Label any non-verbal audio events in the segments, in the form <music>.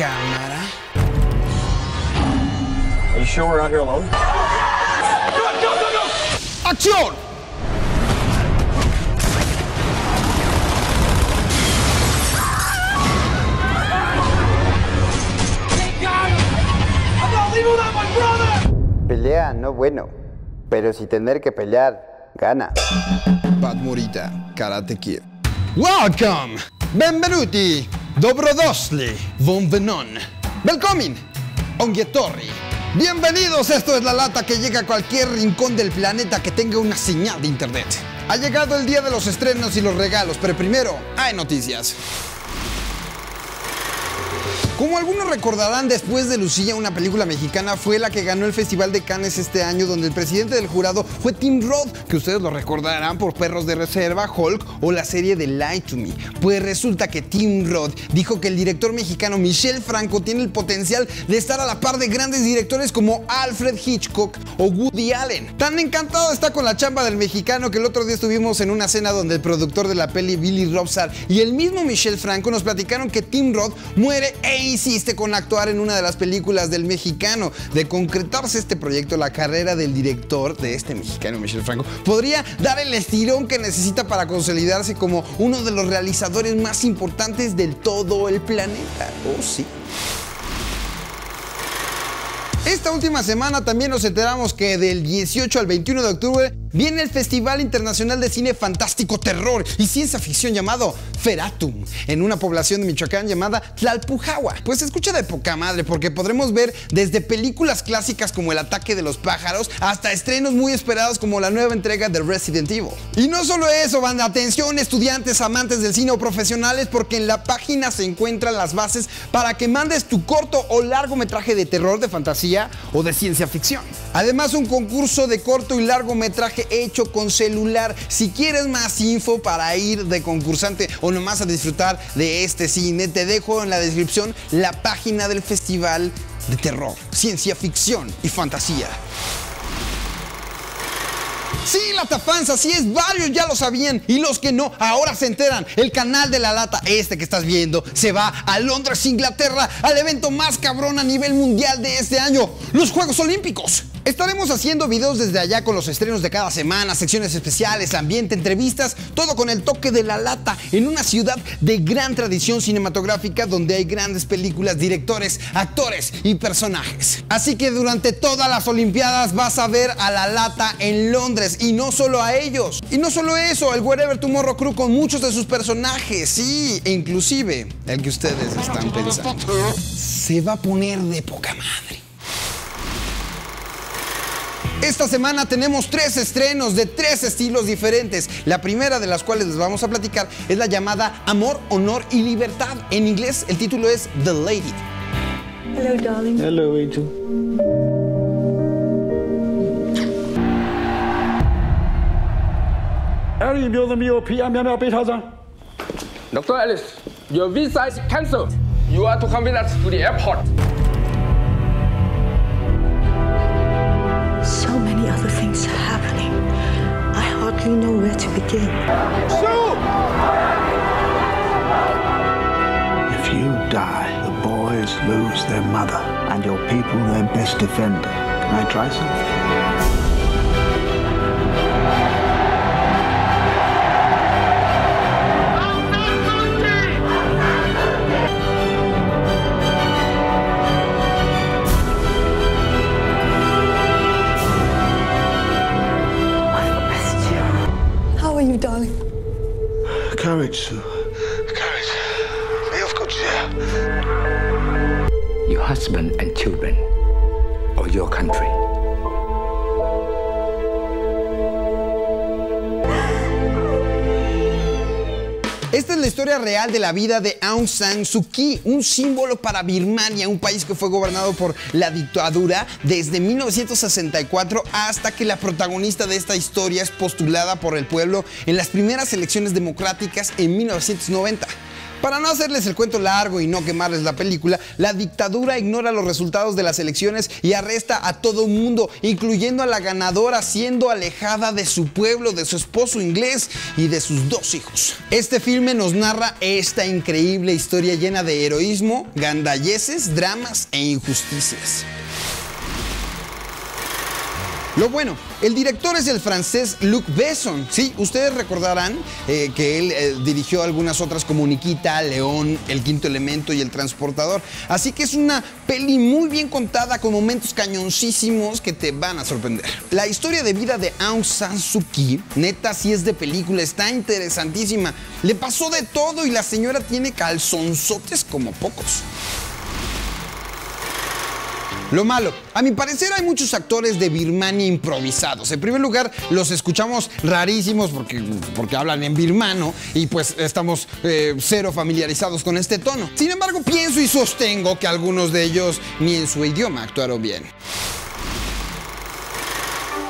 cámara. Are you sure we're out here alone? ¡Acción! Pelea, no bueno. Pero si tener que pelear, gana. Pat Morita, Karate Kid. Welcome! Benvenuti! Dobrodošli! Vonvenon! Velkomin! Ongetorri! Bienvenidos, esto es la lata que llega a cualquier rincón del planeta que tenga una señal de internet. Ha llegado el día de los estrenos y los regalos, pero primero hay noticias. Como algunos recordarán, después de Lucía, una película mexicana fue la que ganó el Festival de Cannes este año, donde el presidente del jurado fue Tim Roth, que ustedes lo recordarán por Perros de Reserva, Hulk o la serie de Lie to Me. Pues resulta que Tim Roth dijo que el director mexicano Michel Franco tiene el potencial de estar a la par de grandes directores como Alfred Hitchcock o Woody Allen. Tan encantado está con la chamba del mexicano que el otro día estuvimos en una cena donde el productor de la peli Billy Robsar y el mismo Michel Franco nos platicaron que Tim Roth muere e insiste con actuar en una de las películas del mexicano. De concretarse este proyecto, la carrera del director de este mexicano, Michel Franco, podría dar el estirón que necesita para consolidarse como uno de los realizadores más importantes del todo el planeta. Oh, sí. Esta última semana también nos enteramos que del 18 al 21 de octubre viene el Festival Internacional de Cine Fantástico Terror y Ciencia Ficción llamado Feratum, en una población de Michoacán llamada Tlalpujahua. Pues escucha de poca madre porque podremos ver desde películas clásicas como El ataque de los pájaros hasta estrenos muy esperados como la nueva entrega de Resident Evil. Y no solo eso, banda, atención estudiantes, amantes del cine o profesionales porque en la página se encuentran las bases para que mandes tu corto o largometraje de terror, de fantasía o de ciencia ficción. Además un concurso de corto y largometraje hecho con celular. Si quieres más info para ir de concursante o nomás a disfrutar de este cine, te dejo en la descripción la página del Festival de Terror, Ciencia Ficción y Fantasía. Sí, Latafans, así es, varios ya lo sabían y los que no, ahora se enteran. El canal de la lata, este que estás viendo, se va a Londres, Inglaterra, al evento más cabrón a nivel mundial de este año, los Juegos Olímpicos. Estaremos haciendo videos desde allá con los estrenos de cada semana, secciones especiales, ambiente, entrevistas, todo con el toque de la lata, en una ciudad de gran tradición cinematográfica donde hay grandes películas, directores, actores y personajes. Así que durante todas las Olimpiadas vas a ver a la lata en Londres y no solo a ellos. Y no solo eso, el Wherever Tomorrow Crew con muchos de sus personajes, sí, e inclusive el que ustedes están pensando. Se va a poner de poca madre. Esta semana tenemos tres estrenos de tres estilos diferentes. La primera de las cuales les vamos a platicar es la llamada Amor, Honor y Libertad. En inglés el título es The Lady. Hello, darling. Hello, Angel. Harry, Dr. Alice, your visa is cancelled. You are to come with us to the airport. I hardly know where to begin. If you die, the boys lose their mother and your people their best defender. Can I try something? And children, or your country. Esta es la historia real de la vida de Aung San Suu Kyi, un símbolo para Birmania, un país que fue gobernado por la dictadura desde 1964 hasta que la protagonista de esta historia es postulada por el pueblo en las primeras elecciones democráticas en 1990. Para no hacerles el cuento largo y no quemarles la película, la dictadura ignora los resultados de las elecciones y arresta a todo mundo, incluyendo a la ganadora siendo alejada de su pueblo, de su esposo inglés y de sus dos hijos. Este filme nos narra esta increíble historia llena de heroísmo, gandalleces, dramas e injusticias. Lo bueno, el director es el francés Luc Besson. Sí, ustedes recordarán eh, que él eh, dirigió algunas otras como Nikita, León, El Quinto Elemento y El Transportador. Así que es una peli muy bien contada con momentos cañoncísimos que te van a sorprender. La historia de vida de Aung San Suu Kyi, neta, si es de película, está interesantísima. Le pasó de todo y la señora tiene calzonzotes como pocos. Lo malo, a mi parecer hay muchos actores de Birmania improvisados. En primer lugar, los escuchamos rarísimos porque, porque hablan en birmano y pues estamos eh, cero familiarizados con este tono. Sin embargo, pienso y sostengo que algunos de ellos ni en su idioma actuaron bien.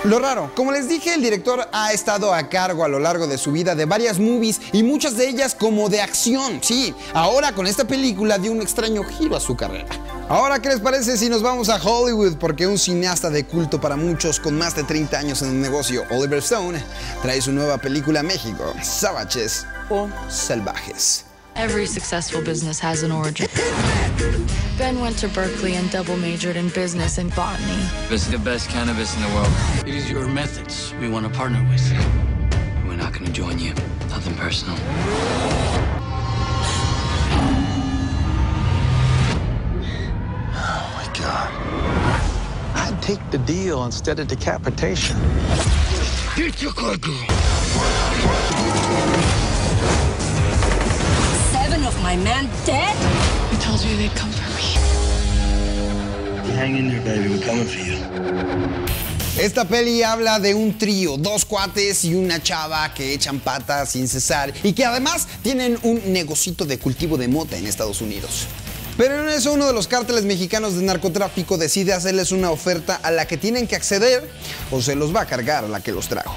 Lo raro, como les dije, el director ha estado a cargo a lo largo de su vida de varias movies y muchas de ellas como de acción. Sí, ahora con esta película dio un extraño giro a su carrera. Ahora, ¿qué les parece si nos vamos a Hollywood? Porque un cineasta de culto para muchos con más de 30 años en el negocio, Oliver Stone, trae su nueva película a México, Savages o Salvajes. Every successful business has an origin. Ben went to Berkeley and double majored in business and botany. This is the best cannabis in the world. It is your methods we want to partner with. We're not going to join you. Nothing personal. Oh my God. I'd take the deal instead of decapitation. Seven of my men dead? I told you they'd come for me. Hang in there, baby. We're coming for you. Esta peli habla de un trío, dos cuates y una chava que echan patas sin cesar y que además tienen un negocito de cultivo de mota en Estados Unidos. Pero en eso uno de los cárteles mexicanos de narcotráfico decide hacerles una oferta a la que tienen que acceder o se los va a cargar a la que los trajo.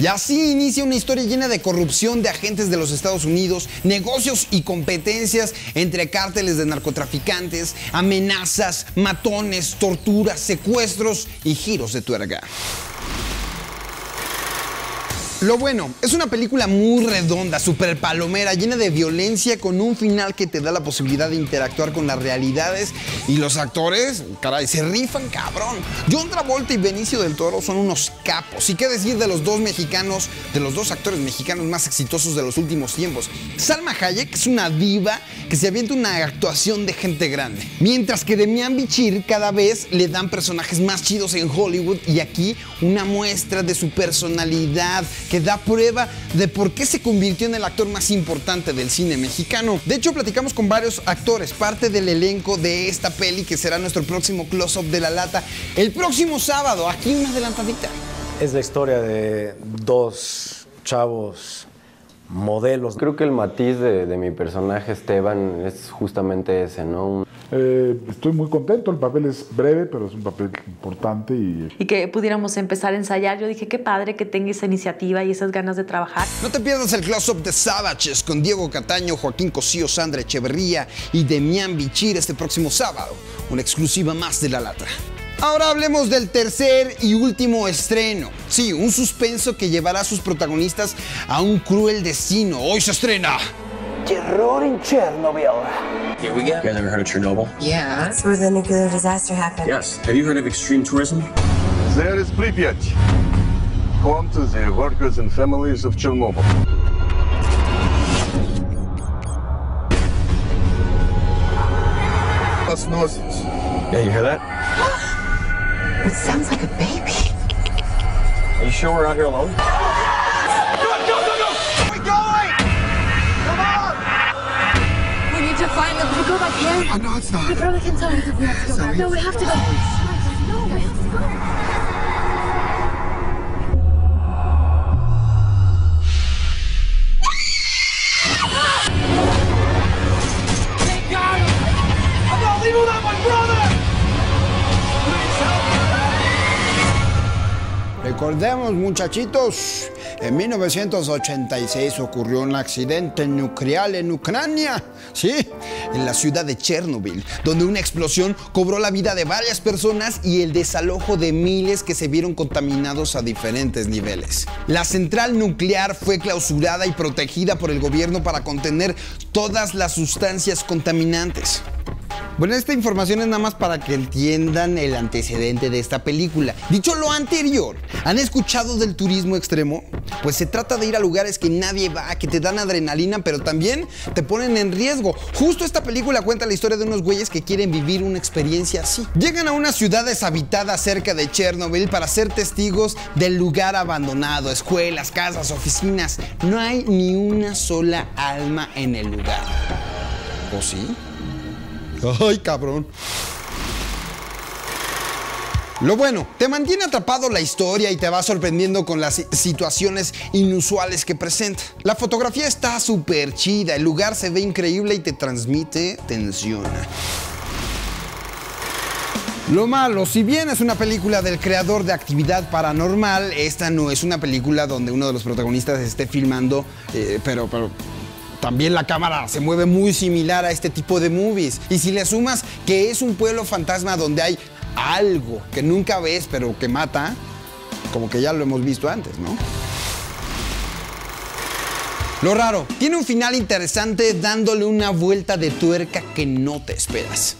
Y así inicia una historia llena de corrupción de agentes de los Estados Unidos, negocios y competencias entre cárteles de narcotraficantes, amenazas, matones, torturas, secuestros y giros de tuerga. Lo bueno, es una película muy redonda, súper palomera, llena de violencia, con un final que te da la posibilidad de interactuar con las realidades. Y los actores, caray, se rifan cabrón. John Travolta y Benicio del Toro son unos capos. Y qué decir de los dos mexicanos, de los dos actores mexicanos más exitosos de los últimos tiempos. Salma Hayek es una diva que se avienta una actuación de gente grande. Mientras que Demian Bichir cada vez le dan personajes más chidos en Hollywood y aquí una muestra de su personalidad da prueba de por qué se convirtió en el actor más importante del cine mexicano. De hecho, platicamos con varios actores, parte del elenco de esta peli que será nuestro próximo close-up de la lata el próximo sábado. Aquí una adelantadita. Es la historia de dos chavos modelos. Creo que el matiz de, de mi personaje Esteban es justamente ese, ¿no? Un- Eh, estoy muy contento, el papel es breve, pero es un papel importante y y que pudiéramos empezar a ensayar. Yo dije, qué padre que tenga esa iniciativa y esas ganas de trabajar. No te pierdas el close-up de Savages con Diego Cataño, Joaquín Cosío, Sandra Echeverría y Demian Bichir este próximo sábado. Una exclusiva más de la lata. Ahora hablemos del tercer y último estreno. Sí, un suspenso que llevará a sus protagonistas a un cruel destino. Hoy se estrena. Terror in Chernobyl. Here we go. You guys ever heard of Chernobyl? Yeah. That's where the nuclear disaster happened. Yes. Have you heard of extreme tourism? There is Pripyat, home to the workers and families of Chernobyl. Osmosis. Yeah, you hear that? Sure we're out here alone? Go, go, go! we going? Come on! We need to find them. Can we go back here? Oh, no, it's not. We probably can tell them we have to go back. No, we have to go. Recordemos, muchachitos, En 1986 ocurrió un accidente nuclear en Ucrania, sí, en la ciudad de Chernobyl, donde una explosión cobró la vida de varias personas y el desalojo de miles que se vieron contaminados a diferentes niveles. La central nuclear fue clausurada y protegida por el gobierno para contener todas las sustancias contaminantes. Bueno, esta información es nada más para que entiendan el antecedente de esta película. Dicho lo anterior, ¿han escuchado del turismo extremo? Pues se trata de ir a lugares que nadie va, que te dan adrenalina, pero también te ponen en riesgo. Justo esta película cuenta la historia de unos güeyes que quieren vivir una experiencia así. Llegan a una ciudad deshabitada cerca de Chernobyl para ser testigos del lugar abandonado, escuelas, casas, oficinas. No hay ni una sola alma en el lugar. ¿O sí? <laughs> Ay, cabrón. Lo bueno, te mantiene atrapado la historia y te va sorprendiendo con las situaciones inusuales que presenta. La fotografía está súper chida, el lugar se ve increíble y te transmite tensión. Lo malo, si bien es una película del creador de actividad paranormal, esta no es una película donde uno de los protagonistas esté filmando, eh, pero, pero también la cámara se mueve muy similar a este tipo de movies. Y si le sumas que es un pueblo fantasma donde hay algo que nunca ves pero que mata, como que ya lo hemos visto antes, ¿no? Lo raro, tiene un final interesante dándole una vuelta de tuerca que no te esperas.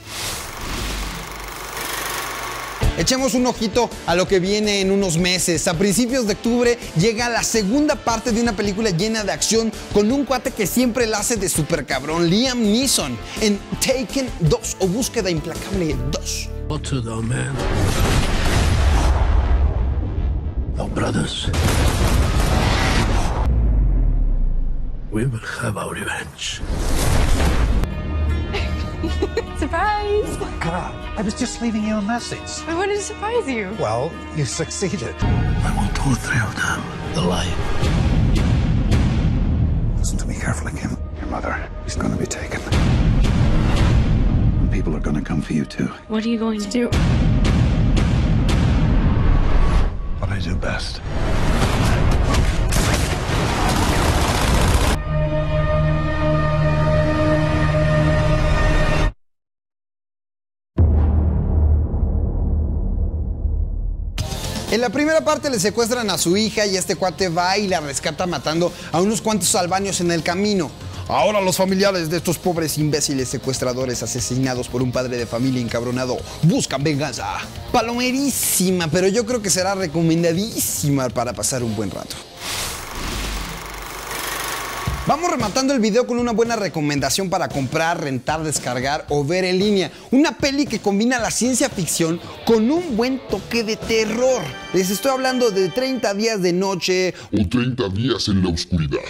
Echemos un ojito a lo que viene en unos meses. A principios de octubre llega la segunda parte de una película llena de acción con un cuate que siempre la hace de super cabrón, Liam Neeson, en Taken 2 o Búsqueda Implacable 2. What to the man? Our brothers. We will have our revenge. Surprise! Oh, God, I was just leaving you a message. I wanted to surprise you. Well, you succeeded. I want all three of them alive. Listen to me carefully, Kim. Your mother is going to be taken. And people are going to come for you, too. What are you going to do? What I do best. En la primera parte le secuestran a su hija y este cuate va y la rescata matando a unos cuantos albanios en el camino. Ahora los familiares de estos pobres imbéciles secuestradores asesinados por un padre de familia encabronado buscan venganza. Palomerísima, pero yo creo que será recomendadísima para pasar un buen rato. Vamos rematando el video con una buena recomendación para comprar, rentar, descargar o ver en línea. Una peli que combina la ciencia ficción con un buen toque de terror. Les estoy hablando de 30 días de noche o 30 días en la oscuridad.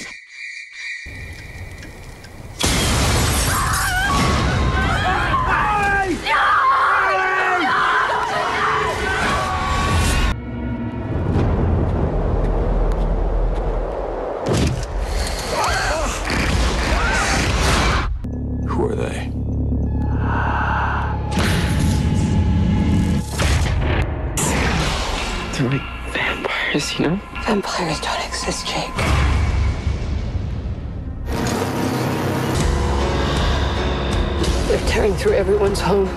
You? Vampires don't exist, Jake. They're tearing through everyone's home.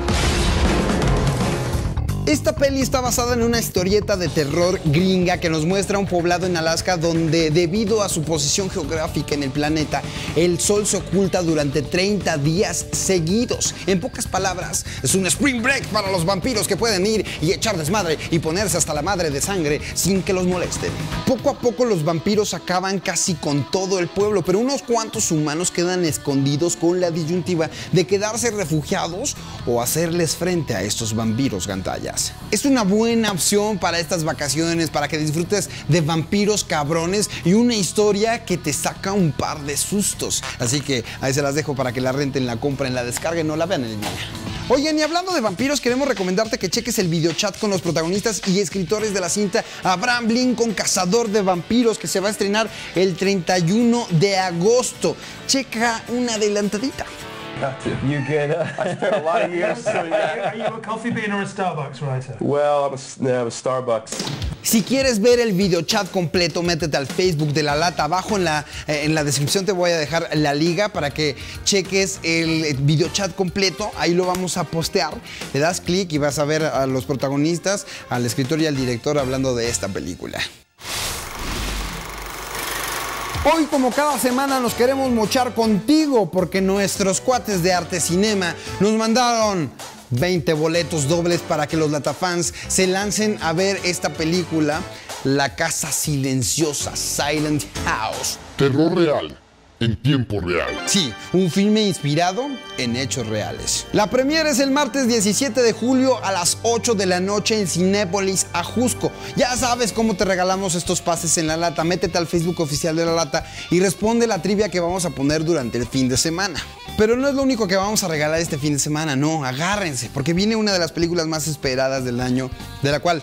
Esta peli está basada en una historieta de terror gringa que nos muestra un poblado en Alaska donde debido a su posición geográfica en el planeta, el sol se oculta durante 30 días seguidos. En pocas palabras, es un spring break para los vampiros que pueden ir y echar desmadre y ponerse hasta la madre de sangre sin que los molesten. Poco a poco los vampiros acaban casi con todo el pueblo, pero unos cuantos humanos quedan escondidos con la disyuntiva de quedarse refugiados o hacerles frente a estos vampiros Es una buena opción para estas vacaciones, para que disfrutes de vampiros cabrones y una historia que te saca un par de sustos. Así que ahí se las dejo para que la renten, la compren, la descarguen o la vean en línea. Oigan, y hablando de vampiros, queremos recomendarte que cheques el videochat con los protagonistas y escritores de la cinta Abraham Lincoln, Cazador de Vampiros, que se va a estrenar el 31 de agosto. Checa una adelantadita. You good? I spent a lot of years. <laughs> so, yeah. Are you a coffee bean or a Starbucks writer? Well, I'm a, yeah, I'm a Starbucks. Si quieres ver el video chat completo, métete al Facebook de La Lata. Abajo en la, eh, en la descripción te voy a dejar la liga para que cheques el video chat completo. Ahí lo vamos a postear. Le das clic y vas a ver a los protagonistas, al escritor y al director hablando de esta película. Hoy, como cada semana, nos queremos mochar contigo porque nuestros cuates de Arte Cinema nos mandaron 20 boletos dobles para que los Latafans se lancen a ver esta película, La Casa Silenciosa, Silent House. Terror real en tiempo real. Sí, un filme inspirado en hechos reales. La premiere es el martes 17 de julio a las 8 de la noche en Cinépolis, Ajusco. Ya sabes cómo te regalamos estos pases en la lata. Métete al Facebook oficial de la lata y responde la trivia que vamos a poner durante el fin de semana. Pero no es lo único que vamos a regalar este fin de semana, no, agárrense, porque viene una de las películas más esperadas del año, de la cual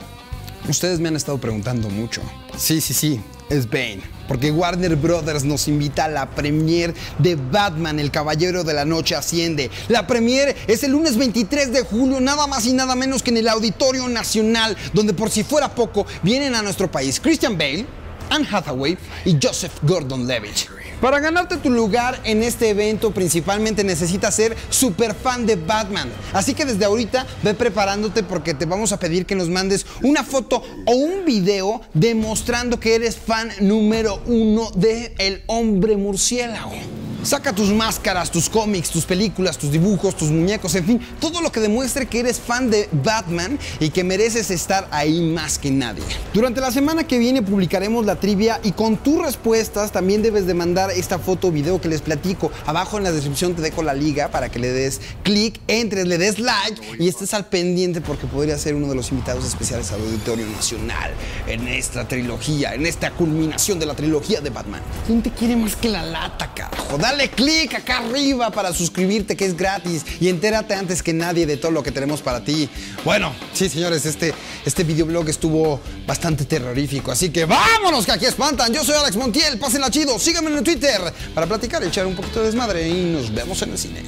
ustedes me han estado preguntando mucho. Sí, sí, sí, es Bane. Porque Warner Brothers nos invita a la premiere de Batman, el Caballero de la Noche Asciende. La premiere es el lunes 23 de julio, nada más y nada menos que en el Auditorio Nacional, donde por si fuera poco, vienen a nuestro país Christian Bale, Anne Hathaway y Joseph Gordon-Levitt. Para ganarte tu lugar en este evento principalmente necesitas ser super fan de Batman. Así que desde ahorita ve preparándote porque te vamos a pedir que nos mandes una foto o un video demostrando que eres fan número uno de El Hombre Murciélago. Saca tus máscaras, tus cómics, tus películas, tus dibujos, tus muñecos, en fin, todo lo que demuestre que eres fan de Batman y que mereces estar ahí más que nadie. Durante la semana que viene publicaremos la trivia y con tus respuestas también debes de mandar esta foto o video que les platico. Abajo en la descripción te dejo la liga para que le des clic, entres, le des like y estés al pendiente porque podría ser uno de los invitados especiales al Auditorio Nacional en esta trilogía, en esta culminación de la trilogía de Batman. ¿Quién te quiere más que la lata, carajo? Dale clic acá arriba para suscribirte que es gratis y entérate antes que nadie de todo lo que tenemos para ti. Bueno, sí señores, este, este videoblog estuvo bastante terrorífico, así que vámonos que aquí espantan. Yo soy Alex Montiel, pásenla chido, síganme en Twitter para platicar, echar un poquito de desmadre y nos vemos en el cine.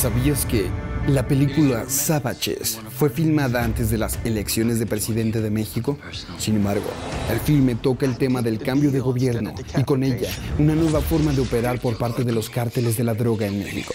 ¿Sabías que la película Savages fue filmada antes de las elecciones de presidente de México? Sin embargo, el filme toca el tema del cambio de gobierno y con ella una nueva forma de operar por parte de los cárteles de la droga en México.